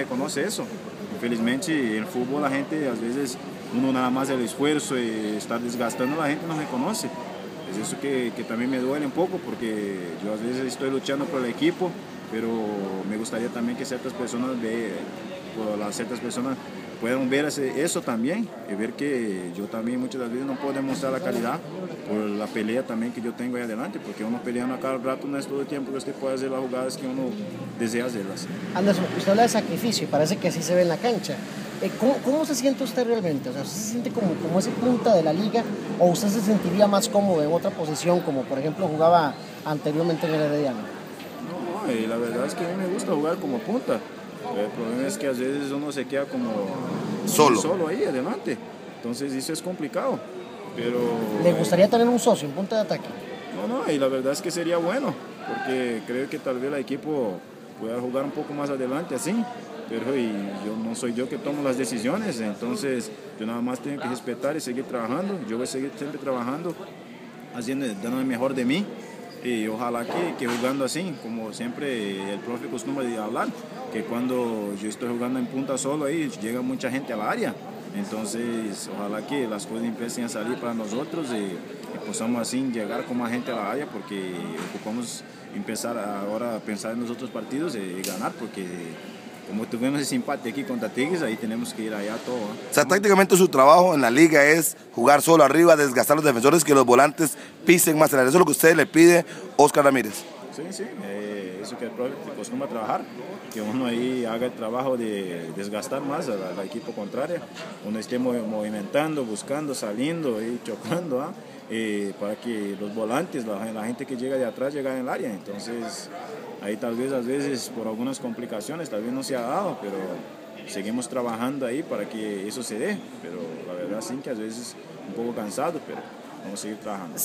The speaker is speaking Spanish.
reconoce eso. Infelizmente, en el fútbol la gente, a veces, uno nada más el esfuerzo y está desgastando, la gente no reconoce. Es eso que, que también me duele un poco porque yo a veces estoy luchando por el equipo, pero me gustaría también que ciertas personas, ve, por las ciertas personas puedan ver eso también y ver que yo también muchas veces no puedo demostrar la calidad por la pelea también que yo tengo ahí adelante, porque uno peleando a cada rato no es todo el tiempo que usted puede hacer las jugadas que uno desea hacerlas. Anderson, usted habla de sacrificio y parece que así se ve en la cancha. Eh, ¿Cómo, ¿Cómo, se siente usted realmente? O sea, ¿se siente como, como ese punta de la liga o usted se sentiría más cómodo en otra posición, como por ejemplo jugaba anteriormente en el Herediano? No, y la verdad es que a mí me gusta jugar como punta. El problema es que a veces uno se queda como solo, solo ahí adelante. Entonces eso es complicado. Pero, ¿Le gustaría tener un socio en punta de ataque? No, no, y la verdad es que sería bueno, porque creo que tal vez el equipo pueda jugar un poco más adelante así, pero y yo no soy yo que tomo las decisiones, entonces yo nada más tengo que respetar y seguir trabajando, yo voy a seguir siempre trabajando, haciendo, dando lo mejor de mí y ojalá que, que, jugando así, como siempre el profe acostumbra de hablar, que cuando yo estoy jugando en punta solo ahí llega mucha gente al área. Entonces, ojalá que las cosas empiecen a salir para nosotros y, y podamos así llegar con más gente a la área porque ocupamos empezar ahora a pensar en los otros partidos y ganar porque como tuvimos ese empate aquí contra Tigres, ahí tenemos que ir allá todo. ¿eh? O sea, tácticamente su trabajo en la liga es jugar solo arriba, desgastar a los defensores, que los volantes pisen más en Eso es lo que usted le pide Oscar Ramírez. Sí, sí, eh, eso que el profe acostumbra trabajar, que uno ahí haga el trabajo de desgastar más al, al equipo contrario, uno esté movimentando, buscando, saliendo y chocando, ¿ah? eh, para que los volantes, la, la, gente que llega de atrás, llegue en el área. Entonces, ahí tal vez a veces por algunas complicaciones, tal vez no se ha dado, pero seguimos trabajando ahí para que eso se dé. Pero la verdad sí que a veces un poco cansado, pero vamos a seguir trabajando.